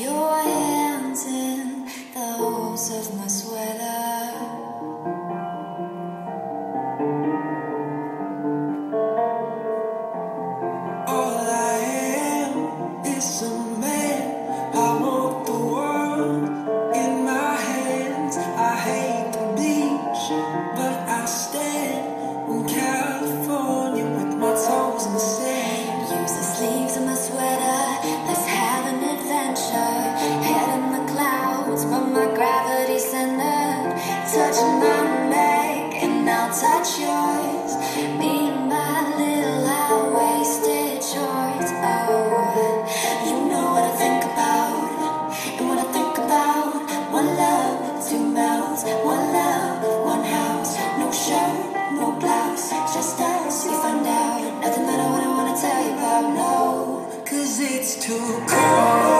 your hands in the holes of my sweater. All I am is a man. I want the world in my hands. I hate the beach, but I stand in California with my toes in sand. It's too cold.